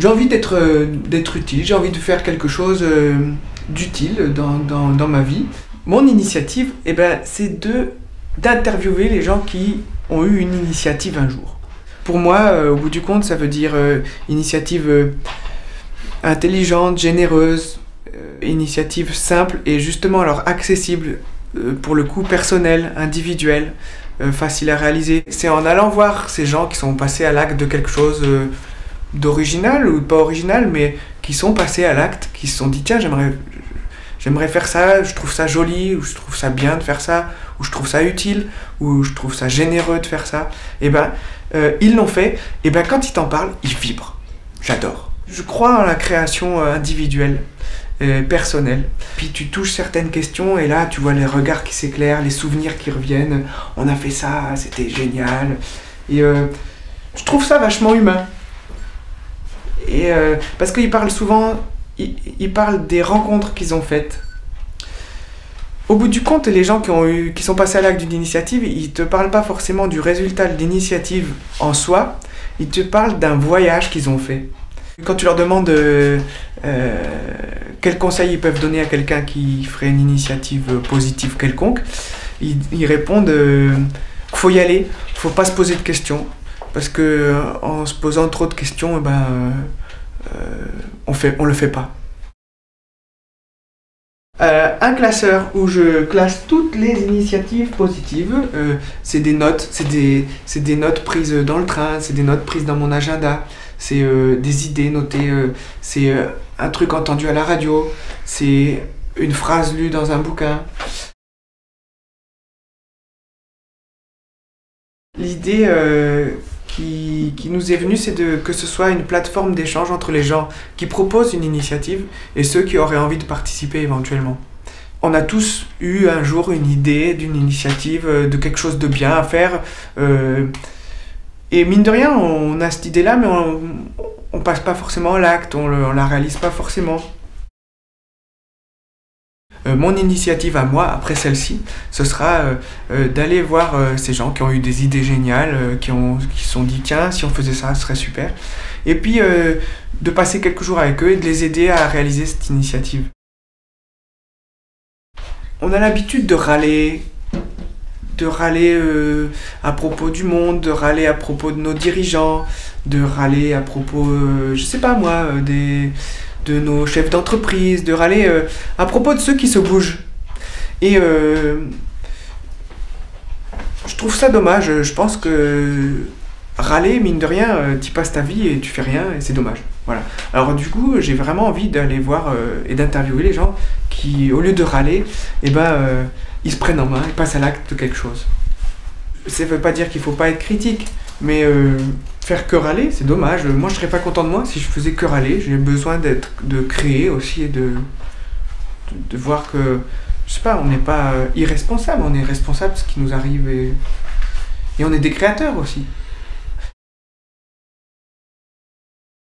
j'ai envie d'être euh, d'être utile, j'ai envie de faire quelque chose euh, d'utile dans, dans, ma vie. Mon initiative, eh ben, c'est de d'interviewer les gens qui ont eu une initiative un jour. Pour moi, au bout du compte, ça veut dire initiative intelligente, généreuse, initiative simple et justement alors accessible pour le coup personnel, individuel, facile à réaliser. C'est en allant voir ces gens qui sont passés à l'acte de quelque chose d'original ou pas original, mais qui sont passés à l'acte, qui se sont dit tiens, j'aimerais, faire ça, je trouve ça joli, ou je trouve ça bien de faire ça, ou je trouve ça utile, ou je trouve ça généreux de faire ça. Et eh ben, euh, ils l'ont fait, et ben quand ils t'en parlent, ils vibrent. J'adore. Je crois en la création euh, individuelle. Euh, personnelle. Puis tu touches certaines questions et là tu vois les regards qui s'éclairent, les souvenirs qui reviennent. On a fait ça, c'était génial. Et je trouve ça vachement humain. Euh, parce qu'ils parlent souvent, ils, parlent des rencontres qu'ils ont faites. Au bout du compte, les gens qui, sont passés à l'acte d'une initiative, ils ne te parlent pas forcément du résultat de l'initiative en soi, ils te parlent d'un voyage qu'ils ont fait. Quand tu leur demandes euh, euh, quels conseils ils peuvent donner à quelqu'un qui ferait une initiative positive quelconque, ils, répondent qu'il faut y aller, faut pas se poser de questions, parce que en se posant trop de questions, eh ben, euh, on fait, on le fait pas. Euh, un classeur où je classe toutes les initiatives positives. Euh, c'est des notes, c'est des, notes prises dans le train, c'est des notes prises dans mon agenda, c'est des idées notées, c'est un truc entendu à la radio, c'est une phrase lue dans un bouquin. L'idée qui, nous est venu, c'est que ce soit une plateforme d'échange entre les gens qui proposent une initiative et ceux qui auraient envie de participer éventuellement. On a tous eu un jour une idée d'une initiative, euh, de quelque chose de bien à faire. Euh, et mine de rien, on a cette idée-là, mais on, on passe pas forcément à l'acte, on, on la réalise pas forcément. Euh, mon initiative à moi, après celle-ci, ce sera euh, euh, d'aller voir ces gens qui ont eu des idées géniales, qui ont qui se sont dit tiens, si on faisait ça, ce serait super. Et puis de passer quelques jours avec eux et de les aider à réaliser cette initiative. On a l'habitude de râler, de râler à propos du monde, de râler à propos de nos dirigeants, de râler à propos, je sais pas moi, des de nos chefs d'entreprise, de râler euh, à propos de ceux qui se bougent. Et euh, je trouve ça dommage. Je pense que râler, mine de rien, euh, tu passes ta vie et tu fais rien et c'est dommage. Voilà. Alors du coup, j'ai vraiment envie d'aller voir et d'interviewer les gens qui, au lieu de râler, eh ben, ils se prennent en main, ils passent à l'acte de quelque chose. Ça ne veut pas dire qu'il ne faut pas être critique, mais faire que râler, c'est dommage. Moi, je serais pas content de moi si je faisais que râler. J'ai besoin d'être, de créer aussi et de, voir que, je sais pas, on n'est pas irresponsable, on est responsable de ce qui nous arrive et on est des créateurs aussi.